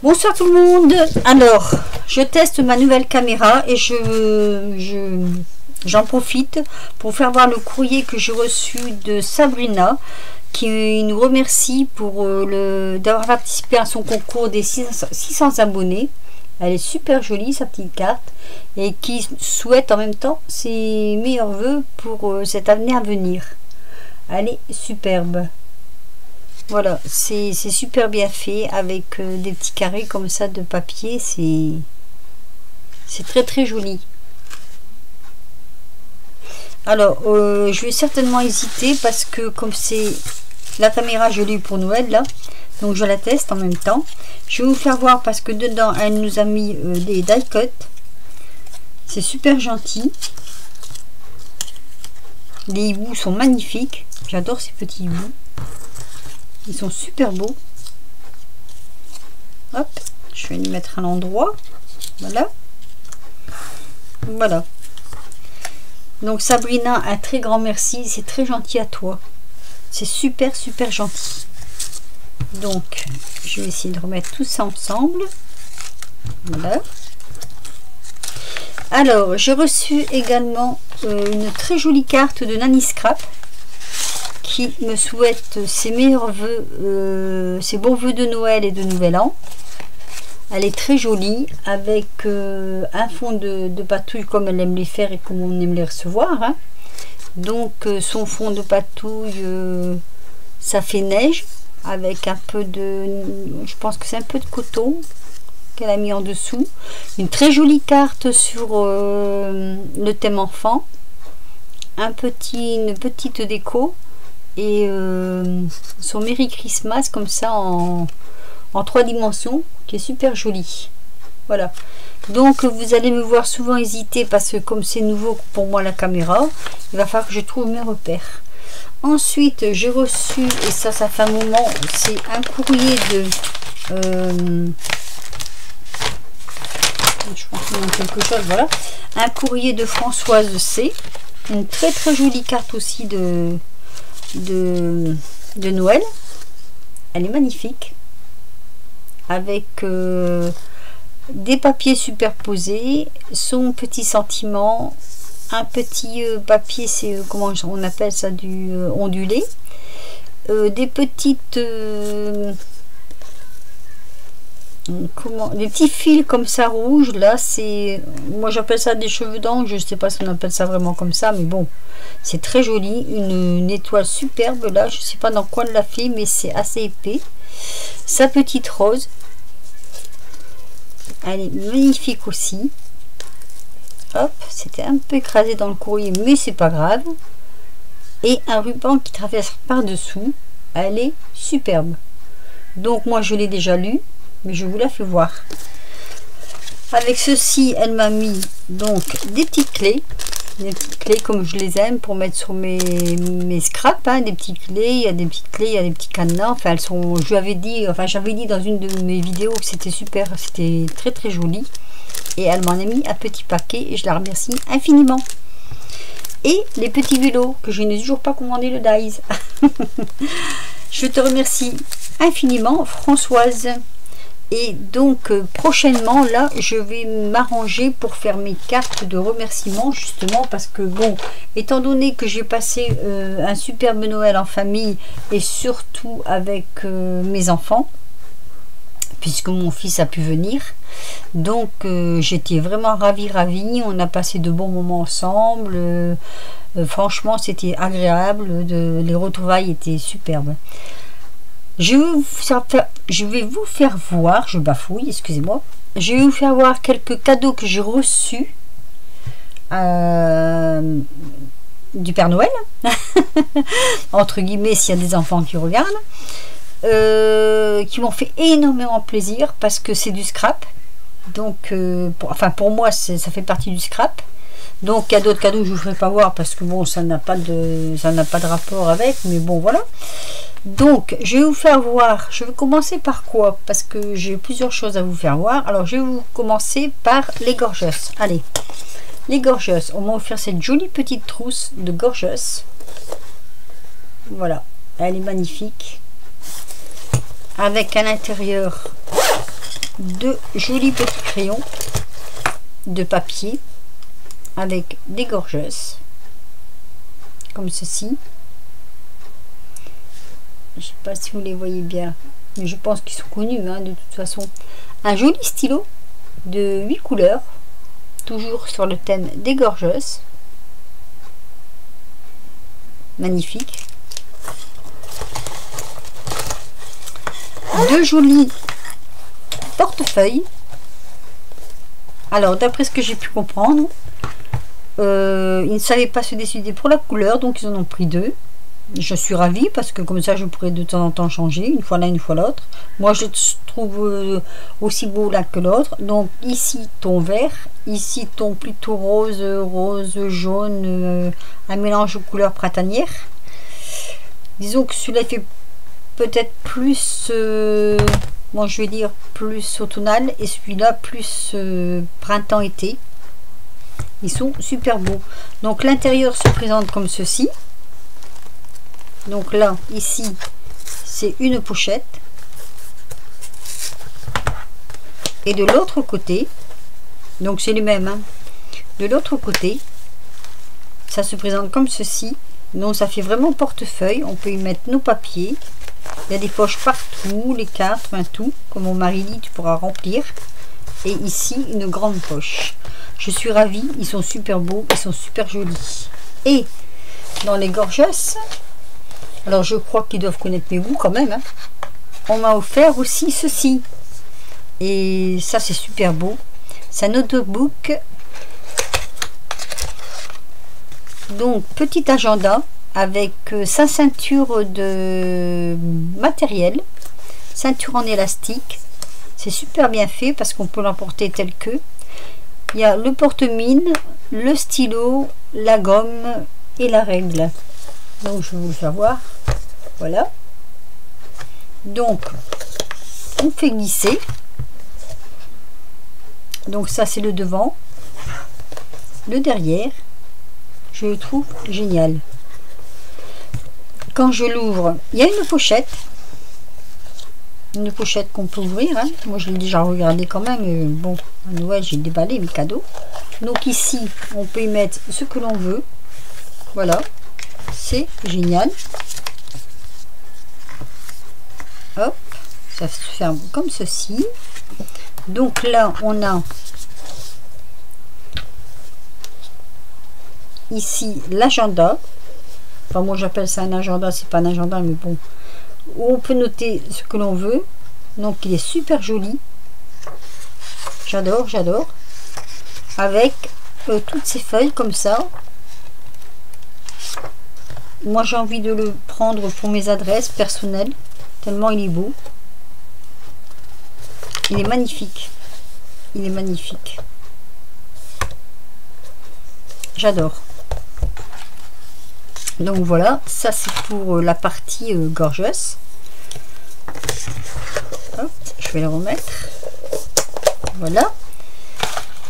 Bonsoir tout le monde. Alors, je teste ma nouvelle caméra et je, j'en profite pour faire voir le courrier que j'ai reçu de Sabrina qui nous remercie pour euh, d'avoir participé à son concours des 600, abonnés. Elle est super jolie sa petite carte et qui souhaite en même temps ses meilleurs voeux pour euh, cette année à venir. Elle est superbe. Voilà, c'est super bien fait avec euh, des petits carrés comme ça de papier. C'est très très joli. Alors, euh, je vais certainement hésiter parce que comme c'est la caméra, je l'ai pour Noël là. Donc je la teste en même temps. Je vais vous faire voir parce que dedans, elle nous a mis euh, des die cut. C'est super gentil. Les hiboux sont magnifiques. J'adore ces petits hiboux. Sont super beaux. Hop, je vais les mettre à l'endroit. Voilà. Voilà. Donc Sabrina, un très grand merci. C'est très gentil à toi. C'est super, super gentil. Donc, je vais essayer de remettre tout ça ensemble. Voilà. Alors, j'ai reçu également euh, une très jolie carte de Nanny Scrap qui me souhaite ses meilleurs voeux, euh, ses bons voeux de Noël et de Nouvel An. Elle est très jolie avec euh, un fond de, patouille comme elle aime les faire et comme on aime les recevoir. Hein. Donc euh, son fond de patouille, ça fait neige avec un peu de, je pense que c'est un peu de coton qu'elle a mis en dessous. Une très jolie carte sur le thème enfant. Un petit, une petite déco et euh, son Merry Christmas comme ça en, trois dimensions qui est super joli. Voilà. Donc vous allez me voir souvent hésiter parce que comme c'est nouveau pour moi la caméra il va falloir que je trouve mes repères. Ensuite j'ai reçu et ça ça fait un moment c'est un courrier de euh, je pense quelque chose voilà. Un courrier de Françoise C. Une très très jolie carte aussi de de, Noël. Elle est magnifique. Avec euh, des papiers superposés, son petit sentiment, un petit euh, papier, c'est euh, comment on appelle ça, du ondulé. des petites des petits fils comme ça rouges là c'est moi j'appelle ça des cheveux d'ange. Je sais pas si on appelle ça vraiment comme ça mais bon c'est très joli. Une, étoile superbe là. Je sais pas dans quoi elle l'a fait mais c'est assez épais. Sa petite rose. Elle est magnifique aussi. Hop c'était un peu écrasé dans le courrier mais c'est pas grave. Et un ruban qui traverse par dessous elle est superbe. Donc moi je l'ai déjà lu mais je vous la fais voir. Avec ceci elle m'a mis donc des petites clés des petites clés comme je les aime pour mettre sur mes, mes scraps hein, des petites clés il y a des petites clés il y a des petits cadenas enfin elles sont je avais dit enfin j'avais dit dans une de mes vidéos que c'était super c'était très très joli. Et elle m'en a mis un petit paquet et je la remercie infiniment. Et les petits vélos que je n'ai toujours pas commandé le Dice je te remercie infiniment Françoise et donc euh, prochainement là je vais m'arranger pour faire mes cartes de remerciement justement parce que bon étant donné que j'ai passé euh, un superbe Noël en famille et surtout avec euh, mes enfants puisque mon fils a pu venir donc j'étais vraiment ravie ravie. On a passé de bons moments ensemble. Franchement c'était agréable. Les retrouvailles étaient superbes je vais, vous faire, je vais vous faire voir, je bafouille, excusez-moi. Je vais vous faire voir quelques cadeaux que j'ai reçus euh, du Père Noël, entre guillemets, s'il y a des enfants qui regardent, euh, qui m'ont fait énormément plaisir parce que c'est du scrap. Donc, euh, enfin, pour moi, ça fait partie du scrap. Donc, d'autres cadeaux que je ne vous ferai pas voir parce que bon, ça n'a pas de, ça n'a pas de rapport avec, mais bon, voilà. Donc, je vais vous faire voir. Je vais commencer par quoi? Parce que j'ai plusieurs choses à vous faire voir. Alors, je vais vous commencer par les gorgeous. Allez, les gorgeous. On m'a offert cette jolie petite trousse de gorgeous. Voilà, elle est magnifique. Avec à l'intérieur deux jolis petits crayons de papier avec des gorgeuses comme ceci. Je sais pas si vous les voyez bien mais je pense qu'ils sont connus hein, de toute façon. Un joli stylo de 8 couleurs toujours sur le thème des gorgeuses. Magnifique. Deux jolis portefeuilles. Alors d'après ce que j'ai pu comprendre euh, ils ne savaient pas se décider pour la couleur donc ils en ont pris deux. Je suis ravie parce que comme ça je pourrais de temps en temps changer une fois l'un une fois l'autre. Moi je trouve euh, aussi beau l'un que l'autre. Donc ici ton vert ici ton plutôt rose rose jaune euh, un mélange de couleurs printanières. Disons que celui-là fait peut-être plus euh, je vais dire plus automnal et celui-là plus printemps été ils sont super beaux donc l'intérieur se présente comme ceci donc là, ici, c'est une pochette. Et de l'autre côté, donc c'est les mêmes, hein. de l'autre côté, ça se présente comme ceci. Donc ça fait vraiment portefeuille. On peut y mettre nos papiers. Il y a des poches partout, les cartes, tout. Comme mon mari dit, tu pourras remplir. Et ici, une grande poche. Je suis ravie. Ils sont super beaux. Ils sont super jolis. Et dans les gorgesses, alors je crois qu'ils doivent connaître mes goûts quand même. Hein. On m'a offert aussi ceci. Et ça c'est super beau. C'est un notebook. Donc petit agenda avec euh, sa ceinture de matériel. Ceinture en élastique. C'est super bien fait parce qu'on peut l'emporter tel que. Il y a le porte-mine, le stylo, la gomme et la règle. Donc je vais vous le faire voir. Voilà. Donc, on fait glisser. Donc ça, c'est le devant. Le derrière, je le trouve génial. Quand je l'ouvre, il y a une pochette. Une pochette qu'on peut ouvrir. Hein. Moi, je l'ai déjà regardé quand même. bon, à Noël, j'ai déballé mes cadeaux. Donc ici, on peut y mettre ce que l'on veut. Voilà. C'est génial hop ça se ferme comme ceci donc là on a ici l'agenda enfin moi j'appelle ça un agenda c'est pas un agenda mais bon on peut noter ce que l'on veut. Donc il est super joli. J'adore j'adore. Avec euh, toutes ces feuilles comme ça. Moi j'ai envie de le prendre pour mes adresses personnelles tellement il est beau. Il est magnifique. Il est magnifique. J'adore donc voilà ça c'est pour euh, la partie euh, gorgeous je vais le remettre. Voilà.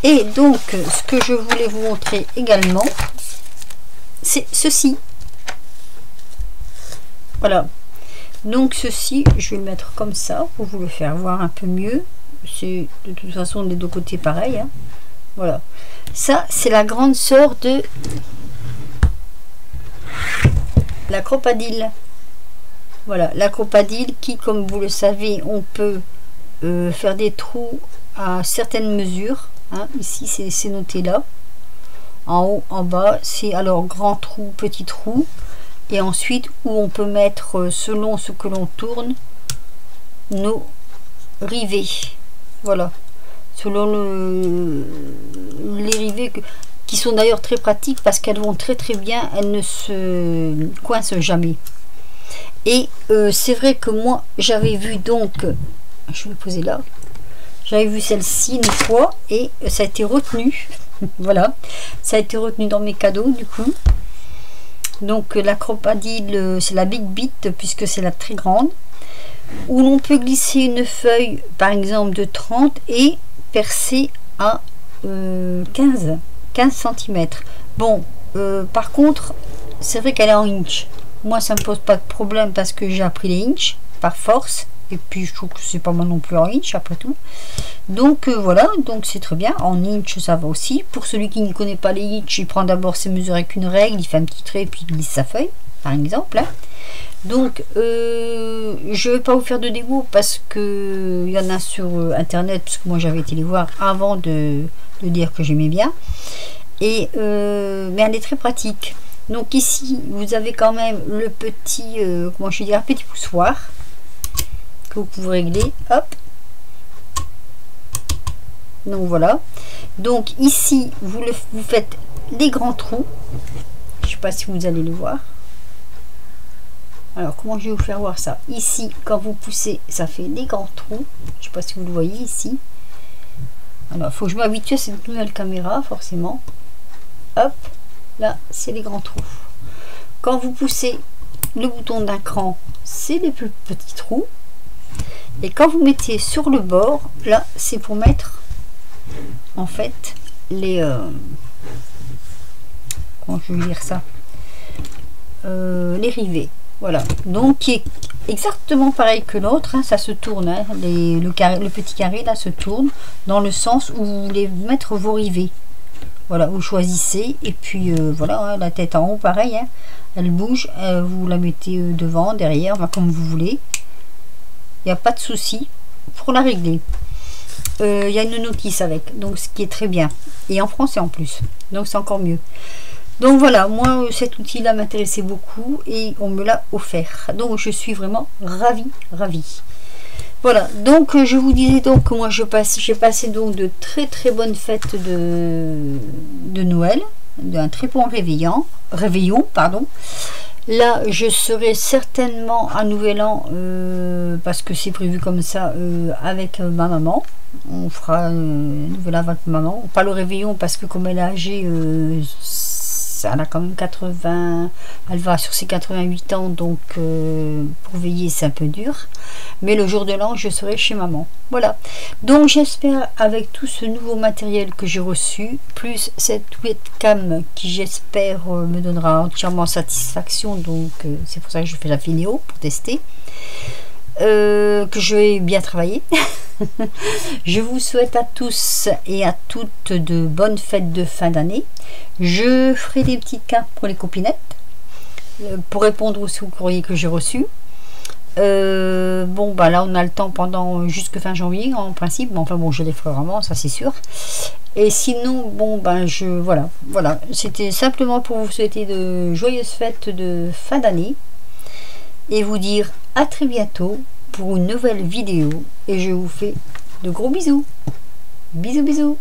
Et donc ce que je voulais vous montrer également c'est ceci. Voilà. Donc ceci je vais le mettre comme ça pour vous le faire voir un peu mieux. C'est de toute façon des deux côtés pareil hein. voilà. Ça c'est la grande sœur de la cropadille voilà la cropadille qui comme vous le savez on peut euh, faire des trous à certaines mesures hein. ici c'est noté là. En haut en bas c'est alors grand trou petit trou. Et ensuite où on peut mettre euh, selon ce que l'on tourne nos rivets. Voilà. Selon le, les rivets qui sont d'ailleurs très pratiques parce qu'elles vont très très bien elles ne se coincent jamais. Et euh, c'est vrai que moi j'avais vu donc je vais poser là j'avais vu celle-ci une fois et ça a été retenu. Voilà. Ça a été retenu dans mes cadeaux du coup. Donc la c'est la Big Bit puisque c'est la très grande. Où l'on peut glisser une feuille, par exemple, de 30 et percer à 15, 15 cm. Bon, euh, par contre, c'est vrai qu'elle est en inch. Moi, ça me pose pas de problème parce que j'ai appris les inch par force. Et puis je trouve que c'est pas mal non plus en inch après tout. Donc euh, voilà, donc c'est très bien. En inch ça va aussi. Pour celui qui ne connaît pas les inch, il prend d'abord ses mesures avec une règle, il fait un petit trait puis il glisse sa feuille, par exemple. Hein. Donc euh, je vais pas vous faire de dégoût parce que il y en a sur euh, internet, parce que moi j'avais été les voir avant de, dire que j'aimais bien. Et mais elle est très pratique. Donc ici, vous avez quand même le petit, comment je dire, petit poussoir que vous pouvez régler. Hop. Donc voilà. Donc ici, vous, le, vous faites les grands trous. Je sais pas si vous allez le voir. Alors, comment je vais vous faire voir ça Ici, quand vous poussez, ça fait des grands trous. Je sais pas si vous le voyez ici. Alors, il faut que je m'habitue à cette nouvelle caméra, forcément. Hop, là, c'est les grands trous. Quand vous poussez le bouton d'un cran, c'est les plus petits trous. Et quand vous mettez sur le bord, là, c'est pour mettre en fait les... Euh, comment je vais dire ça? Euh, Les rivets. Voilà. Donc, qui est exactement pareil que l'autre. Hein, ça se tourne. Hein, le, petit carré, là, se tourne dans le sens où vous voulez mettre vos rivets. Voilà, vous choisissez. Et puis, euh, voilà, hein, la tête en haut, pareil. elle bouge. vous la mettez devant, derrière, comme vous voulez il n'y a pas de souci pour la régler. Euh, il y a une notice avec, donc ce qui est très bien. Et en français en plus, donc c'est encore mieux. Donc voilà, moi cet outil-là m'intéressait beaucoup et on me l'a offert. Donc je suis vraiment ravie, ravie. Voilà, donc je vous disais donc que moi je passe, j'ai passé donc de très très bonnes fêtes de, Noël, d'un très bon réveillon, réveillon pardon. Là, je serai certainement à Nouvel An, euh, parce que c'est prévu comme ça, euh, avec ma maman. On fera un Nouvel An avec maman. Pas le réveillon, parce que comme elle est âgée, euh, elle a quand même 80, elle va sur ses 88 ans, donc euh, pour veiller c'est un peu dur. Mais le jour de l'an, je serai chez maman. Voilà. Donc j'espère avec tout ce nouveau matériel que j'ai reçu, plus cette webcam qui j'espère euh, me donnera entièrement satisfaction, donc euh, c'est pour ça que je fais la vidéo pour tester. que je vais bien travailler. je vous souhaite à tous et à toutes de bonnes fêtes de fin d'année. Je ferai des petites cartes pour les copinettes euh, pour répondre aussi au courrier que j'ai reçu. Euh, bon, bah là, on a le temps pendant jusque fin janvier en principe. Mais enfin, bon, je les ferai vraiment, ça c'est sûr. Et sinon, bon, ben je. Voilà, voilà. C'était simplement pour vous souhaiter de joyeuses fêtes de fin d'année et vous dire à très bientôt pour une nouvelle vidéo. Et je vous fais de gros bisous. Bisous, bisous.